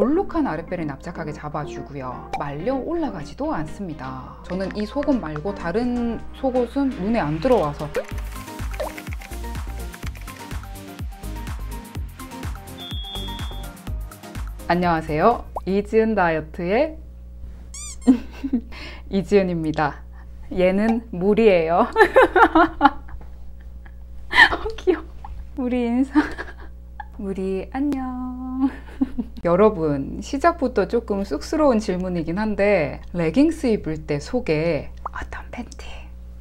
볼록한 아랫배를 납작하게 잡아주고요. 말려 올라가지도 않습니다. 저는 이 속옷 말고 다른 속옷은 눈에 안 들어와서 안녕하세요. 이지은 다이어트의 이지은입니다. 얘는 물이에요. 어, 귀여워. 우리 인사. 우리 안녕. 여러분, 시작부터 조금 쑥스러운 질문이긴 한데, 레깅스 입을 때 속에 어떤 팬티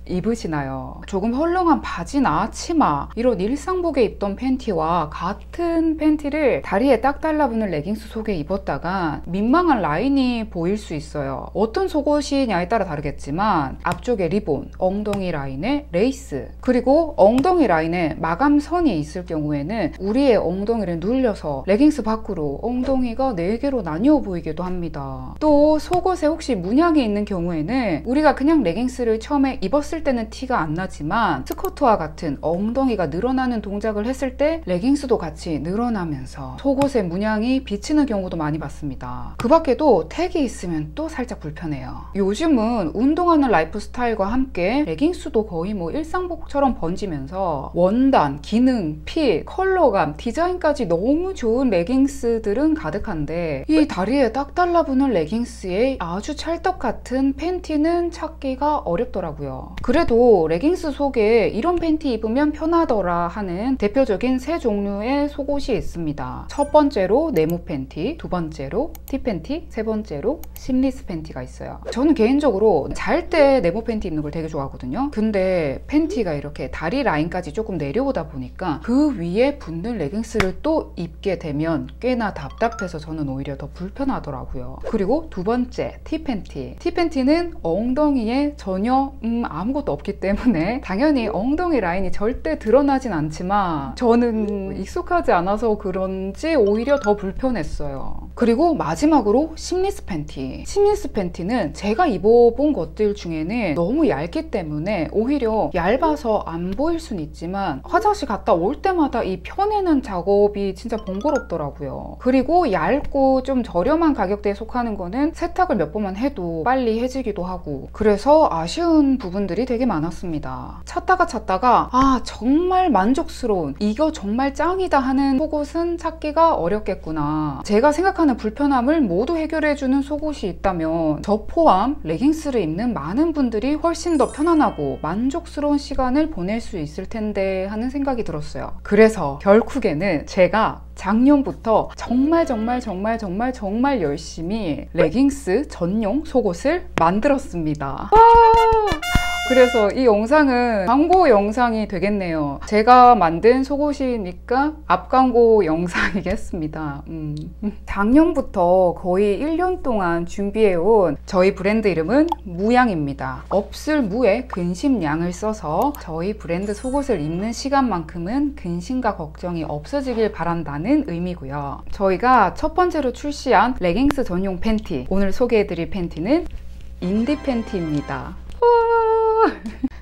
입으시나요? 조금 헐렁한 바지나 치마 이런 일상복에 입던 팬티와 같은 팬티를 다리에 딱 달라붙는 레깅스 속에 입었다가 민망한 라인이 보일 수 있어요. 어떤 속옷이냐에 따라 다르겠지만 앞쪽에 리본, 엉덩이 라인에 레이스 그리고 엉덩이 라인에 마감선이 있을 경우에는 우리의 엉덩이를 눌려서 레깅스 밖으로 엉덩이가 4개로 나뉘어 보이기도 합니다. 또 속옷에 혹시 문양이 있는 경우에는 우리가 그냥 레깅스를 처음에 입었을 했을 때는 티가 안 나지만 스쿼트와 같은 엉덩이가 늘어나는 동작을 했을 때 레깅스도 같이 늘어나면서 속옷의 문양이 비치는 경우도 많이 봤습니다. 그 밖에도 택이 있으면 또 살짝 불편해요. 요즘은 운동하는 라이프 스타일과 함께 레깅스도 거의 뭐 일상복처럼 번지면서 원단, 기능, 핏, 컬러감, 디자인까지 너무 좋은 레깅스들은 가득한데 이 다리에 딱 달라붙는 레깅스에 아주 찰떡 같은 팬티는 찾기가 어렵더라고요. 그래도 레깅스 속에 이런 팬티 입으면 편하더라 하는 대표적인 세 종류의 속옷이 있습니다. 첫 번째로 네모 팬티, 두 번째로 티 팬티, 세 번째로 심리스 팬티가 있어요. 저는 개인적으로 잘 때 네모 팬티 입는 걸 되게 좋아하거든요. 근데 팬티가 이렇게 다리 라인까지 조금 내려오다 보니까 그 위에 붙는 레깅스를 또 입게 되면 꽤나 답답해서 저는 오히려 더 불편하더라고요. 그리고 두 번째 티 팬티. 티 팬티는 엉덩이에 전혀 음, 아무것도 아무것도 없기 때문에 당연히 엉덩이 라인이 절대 드러나진 않지만 저는 익숙하지 않아서 그런지 오히려 더 불편했어요. 그리고 마지막으로 심리스 팬티. 심리스 팬티는 제가 입어본 것들 중에는 너무 얇기 때문에 오히려 얇아서 안 보일 순 있지만 화장실 갔다 올 때마다 이 펴내는 작업이 진짜 번거롭더라고요. 그리고 얇고 좀 저렴한 가격대에 속하는 거는 세탁을 몇 번만 해도 빨리 해지기도 하고 그래서 아쉬운 부분들이 되게 많았습니다. 찾다가 찾다가 아 정말 만족스러운 이거 정말 짱이다 하는 속옷은 찾기가 어렵겠구나. 제가 생각하는 불편함을 모두 해결해주는 속옷이 있다면 저 포함 레깅스를 입는 많은 분들이 훨씬 더 편안하고 만족스러운 시간을 보낼 수 있을 텐데 하는 생각이 들었어요. 그래서 결국에는 제가 작년부터 정말 정말 정말 정말 정말 열심히 레깅스 전용 속옷을 만들었습니다. 그래서 이 영상은 광고 영상이 되겠네요. 제가 만든 속옷이니까 앞광고 영상이겠습니다. 음. 작년부터 거의 1년 동안 준비해온 저희 브랜드 이름은 무양입니다. 없을 무에 근심양을 써서 저희 브랜드 속옷을 입는 시간만큼은 근심과 걱정이 없어지길 바란다는 의미고요. 저희가 첫 번째로 출시한 레깅스 전용 팬티 오늘 소개해드릴 팬티는 인디 팬티입니다. Woo!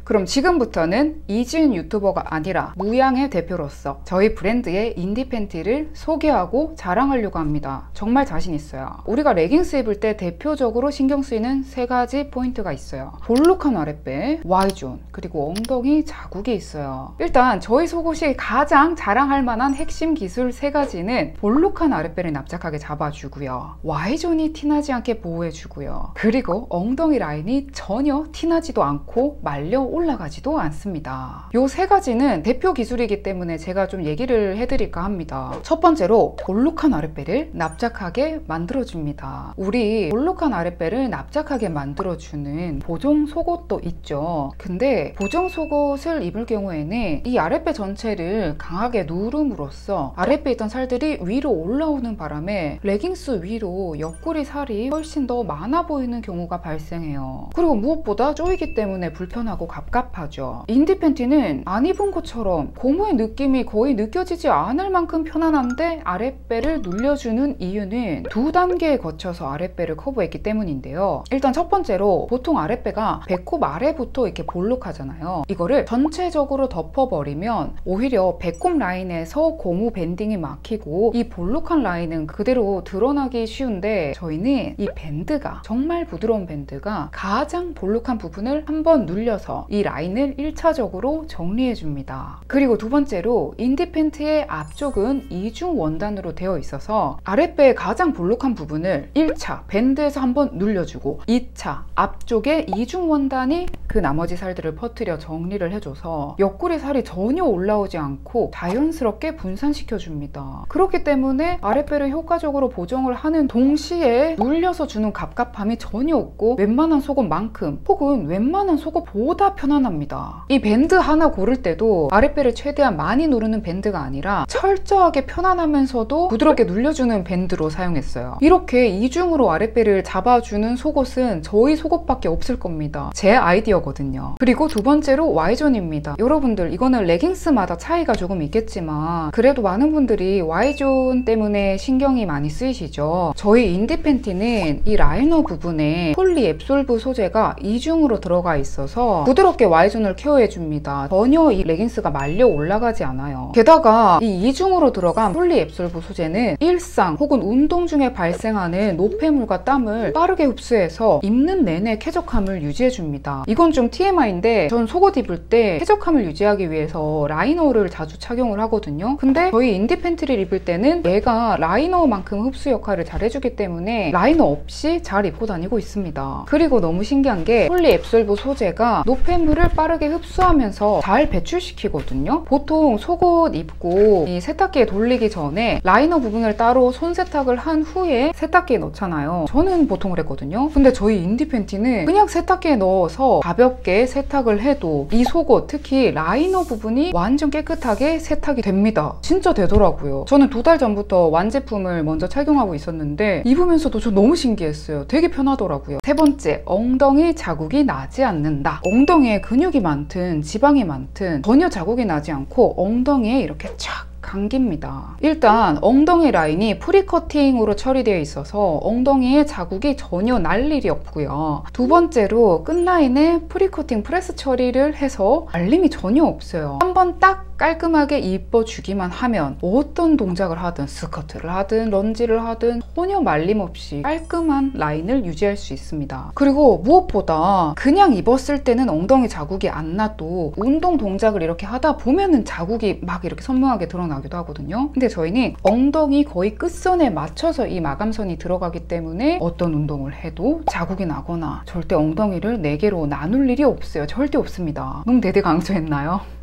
그럼 지금부터는 이지은 유튜버가 아니라 무양의 대표로서 저희 브랜드의 인디 팬티를 소개하고 자랑하려고 합니다. 정말 자신 있어요. 우리가 레깅스 입을 때 대표적으로 신경 쓰이는 세 가지 포인트가 있어요. 볼록한 아랫배, Y존, 그리고 엉덩이 자국이 있어요. 일단 저희 속옷이 가장 자랑할 만한 핵심 기술 세 가지는 볼록한 아랫배를 납작하게 잡아주고요. Y존이 티나지 않게 보호해주고요. 그리고 엉덩이 라인이 전혀 티나지도 않고 말려 올라가지도 않습니다. 이 세 가지는 대표 기술이기 때문에 제가 좀 얘기를 해드릴까 합니다. 첫 번째로 볼록한 아랫배를 납작하게 만들어줍니다. 우리 볼록한 아랫배를 납작하게 만들어주는 보정 속옷도 있죠. 근데 보정 속옷을 입을 경우에는 이 아랫배 전체를 강하게 누름으로써 아랫배에 있던 살들이 위로 올라오는 바람에 레깅스 위로 옆구리 살이 훨씬 더 많아 보이는 경우가 발생해요. 그리고 무엇보다 쪼이기 때문에 불편하고 갑 갑갑하죠. 인디 팬티는 안 입은 것처럼 고무의 느낌이 거의 느껴지지 않을 만큼 편안한데 아랫배를 눌려주는 이유는 두 단계에 거쳐서 아랫배를 커버했기 때문인데요. 일단 첫 번째로 보통 아랫배가 배꼽 아래부터 이렇게 볼록하잖아요. 이거를 전체적으로 덮어버리면 오히려 배꼽 라인에서 고무 밴딩이 막히고 이 볼록한 라인은 그대로 드러나기 쉬운데 저희는 이 밴드가 정말 부드러운 밴드가 가장 볼록한 부분을 한번 눌려서 이 라인을 1차적으로 정리해 줍니다. 그리고 두 번째로 인디 팬티의 앞쪽은 이중 원단으로 되어 있어서 아랫배의 가장 볼록한 부분을 1차 밴드에서 한번 눌려주고 2차 앞쪽에 이중 원단이 그 나머지 살들을 퍼뜨려 정리를 해줘서 옆구리 살이 전혀 올라오지 않고 자연스럽게 분산시켜 줍니다. 그렇기 때문에 아랫배를 효과적으로 보정을 하는 동시에 눌려서 주는 갑갑함이 전혀 없고 웬만한 속옷만큼 혹은 웬만한 속옷보다 편안합니다. 이 밴드 하나 고를 때도 아랫배를 최대한 많이 누르는 밴드가 아니라 철저하게 편안하면서도 부드럽게 눌려주는 밴드로 사용했어요. 이렇게 이중으로 아랫배를 잡아주는 속옷은 저희 속옷밖에 없을 겁니다. 제 아이디어거든요. 그리고 두 번째로 Y존입니다. 여러분들 이거는 레깅스마다 차이가 조금 있겠지만 그래도 많은 분들이 Y존 때문에 신경이 많이 쓰이시죠. 저희 인디 팬티는 이 라이너 부분에 poly absorb 소재가 이중으로 들어가 있어서 부드럽게 Y존을 케어해줍니다. 전혀 이 레깅스가 말려 올라가지 않아요. 게다가 이 이중으로 들어간 poly absorb 소재는 일상 혹은 운동 중에 발생하는 노폐물과 땀을 빠르게 흡수해서 입는 내내 쾌적함을 유지해줍니다. 이건 좀 TMI인데 전 속옷 입을 때 쾌적함을 유지하기 위해서 라이너를 자주 착용을 하거든요. 근데 저희 인디 팬티를 입을 때는 얘가 라이너만큼 흡수 역할을 잘 해주기 때문에 라이너 없이 잘 입고 다니고 있습니다. 그리고 너무 신기한 게 poly absorb 소재가 노폐물을 빠르게 흡수하면서 잘 배출시키거든요. 보통 속옷 입고 이 세탁기에 돌리기 전에 라이너 부분을 따로 손 세탁을 한 후에 세탁기에 넣잖아요. 저는 보통 그랬거든요. 근데 저희 인디 팬티는 그냥 세탁기에 넣어서 가볍게 세탁을 해도 이 속옷 특히 라이너 부분이 완전 깨끗하게 세탁이 됩니다. 진짜 되더라고요. 저는 두 달 전부터 완제품을 먼저 착용하고 있었는데 입으면서도 저 너무 신기했어요. 되게 편하더라고요. 세 번째, 엉덩이 자국이 나지 않는다. 엉덩이에 근육이 많든 지방이 많든 전혀 자국이 나지 않고 엉덩이에 이렇게 촥 감깁니다. 일단 엉덩이 라인이 free cutting으로 처리되어 있어서 엉덩이에 자국이 전혀 날 일이 없고요. 두 번째로 끝라인에 free cutting 프레스 처리를 해서 말림이 전혀 없어요. 한번 딱 깔끔하게 입어주기만 하면 어떤 동작을 하든 스쿼트를 하든 런지를 하든 전혀 말림 없이 깔끔한 라인을 유지할 수 있습니다. 그리고 무엇보다 그냥 입었을 때는 엉덩이 자국이 안 나도 운동 동작을 이렇게 하다 보면은 자국이 막 이렇게 선명하게 드러나기도 하거든요. 근데 저희는 엉덩이 거의 끝선에 맞춰서 이 마감선이 들어가기 때문에 어떤 운동을 해도 자국이 나거나 절대 엉덩이를 4개로 나눌 일이 없어요. 절대 없습니다. 너무 대대강조했나요?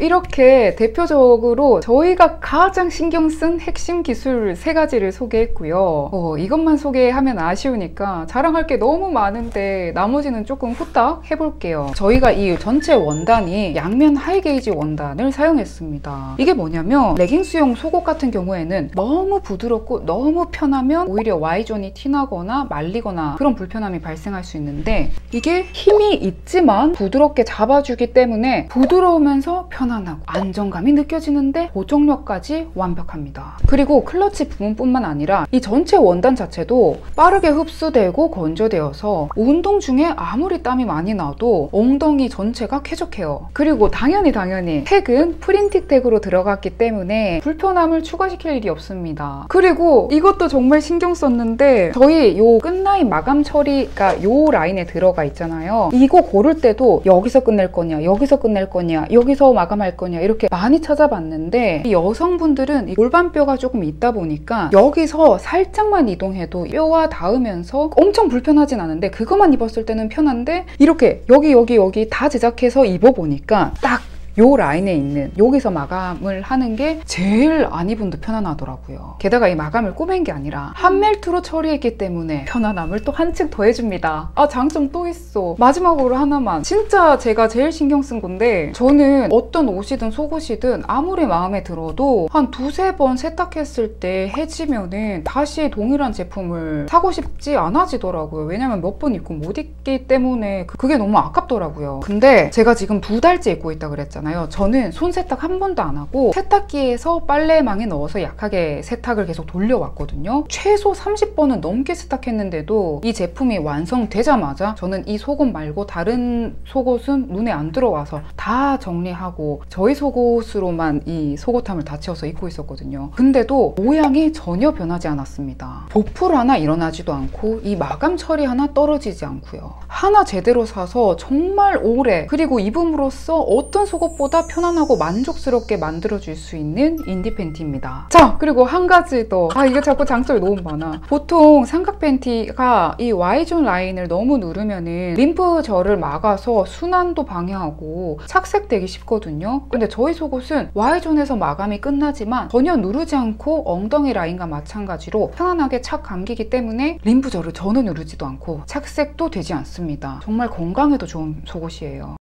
이렇게 대표적으로 저희가 가장 신경 쓴 핵심 기술 세 가지를 소개했고요. 어, 이것만 소개하면 아쉬우니까 자랑할 게 너무 많은데 나머지는 조금 후딱 해볼게요. 저희가 이 전체 원단이 양면 하이게이지 원단을 사용했습니다. 이게 뭐냐면 레깅스용 속옷 같은 경우에는 너무 부드럽고 너무 편하면 오히려 Y존이 티나거나 말리거나 그런 불편함이 발생할 수 있는데 이게 힘이 있지만 부드럽게 잡아주기 때문에 부드러우면서 편 편안하고 안정감이 느껴지는데 보정력까지 완벽합니다. 그리고 crotch 부분뿐만 아니라 이 전체 원단 자체도 빠르게 흡수되고 건조되어서 운동 중에 아무리 땀이 많이 나도 엉덩이 전체가 쾌적해요. 그리고 당연히 당연히 tag은 printing tag으로 들어갔기 때문에 불편함을 추가시킬 일이 없습니다. 그리고 이것도 정말 신경 썼는데 저희 요 끝라인 마감 처리가 요 라인에 들어가 있잖아요. 이거 고를 때도 여기서 끝낼 거냐 여기서 끝낼 거냐 여기서 마감 마감할 거냐 이렇게 많이 찾아봤는데 여성분들은 골반뼈가 조금 있다 보니까 여기서 살짝만 이동해도 뼈와 닿으면서 엄청 불편하진 않은데 그것만 입었을 때는 편한데 이렇게 여기 여기 여기 다 제작해서 입어보니까 딱 요 라인에 있는 여기서 마감을 하는 게 제일 안 입은도 편안하더라고요. 게다가 이 마감을 꼬맨 게 아니라 한 멜트로 처리했기 때문에 편안함을 또 한층 더해줍니다. 아 장점 또 있어. 마지막으로 하나만. 진짜 제가 제일 신경 쓴 건데 저는 어떤 옷이든 속옷이든 아무리 마음에 들어도 한 두세 번 세탁했을 때 해지면은 다시 동일한 제품을 사고 싶지 않아지더라고요. 왜냐면 몇 번 입고 못 입기 때문에 그- 그게 너무 아깝더라고요. 근데 제가 지금 두 달째 입고 있다 그랬잖아요. 저는 손 세탁 한 번도 안 하고 세탁기에서 빨래망에 넣어서 약하게 세탁을 계속 돌려왔거든요. 최소 30번은 넘게 세탁했는데도 이 제품이 완성되자마자 저는 이 속옷 말고 다른 속옷은 눈에 안 들어와서 다 정리하고 저희 속옷으로만 이 속옷함을 다 채워서 입고 있었거든요. 근데도 모양이 전혀 변하지 않았습니다. 보풀 하나 일어나지도 않고 이 마감 처리 하나 떨어지지 않고요. 하나 제대로 사서 정말 오래 그리고 입음으로써 어떤 속옷 보다 편안하고 만족스럽게 만들어줄 수 있는 인디 팬티입니다. 자 그리고 한 가지 더. 아 이게 자꾸 장점이 너무 많아. 보통 삼각 팬티가 이 Y존 라인을 너무 누르면은 림프 절을 막아서 순환도 방해하고 착색되기 쉽거든요. 근데 저희 속옷은 Y존에서 마감이 끝나지만 전혀 누르지 않고 엉덩이 라인과 마찬가지로 편안하게 착 감기기 때문에 림프 절을 전혀 누르지도 않고 착색도 되지 않습니다. 정말 건강에도 좋은 속옷이에요.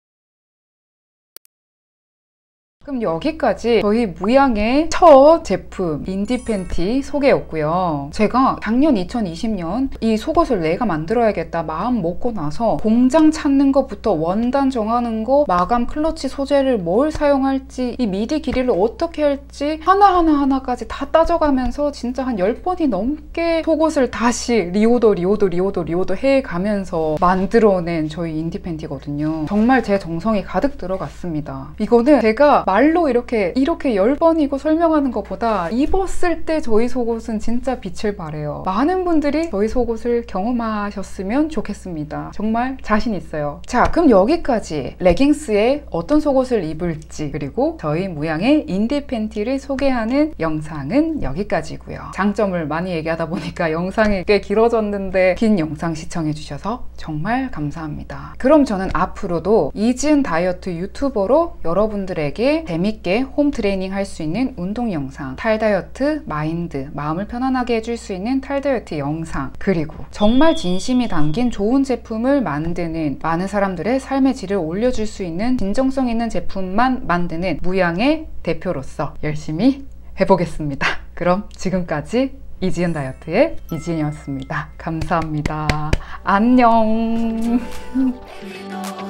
그럼 여기까지 저희 무양의 첫 제품 인디 팬티 소개였고요. 제가 작년 2020년 이 속옷을 내가 만들어야겠다 마음 먹고 나서 공장 찾는 것부터 원단 정하는 거, 마감 crotch 소재를 뭘 사용할지, 이 밑위 길이를 어떻게 할지 하나하나 하나까지 다 따져가면서 진짜 한 10번이 넘게 속옷을 다시 reorder reorder reorder reorder 해가면서 만들어낸 저희 인디 팬티거든요. 정말 제 정성이 가득 들어갔습니다. 이거는 제가 말로 이렇게 이렇게 10번이고 설명하는 것보다 입었을 때 저희 속옷은 진짜 빛을 발해요. 많은 분들이 저희 속옷을 경험하셨으면 좋겠습니다. 정말 자신 있어요. 자, 그럼 여기까지 레깅스에 어떤 속옷을 입을지 그리고 저희 무양의 인디 팬티를 소개하는 영상은 여기까지고요. 장점을 많이 얘기하다 보니까 영상이 꽤 길어졌는데 긴 영상 시청해주셔서 정말 감사합니다. 그럼 저는 앞으로도 이지은 다이어트 유튜버로 여러분들에게 재밌게 홈 트레이닝 할 수 있는 운동 영상, 탈 다이어트, 마인드, 마음을 편안하게 해줄 수 있는 탈 다이어트 영상, 그리고 정말 진심이 담긴 좋은 제품을 만드는 많은 사람들의 삶의 질을 올려줄 수 있는 진정성 있는 제품만 만드는 무양의 대표로서 열심히 해보겠습니다. 그럼 지금까지 이지은 다이어트의 이지은이었습니다. 감사합니다. 안녕.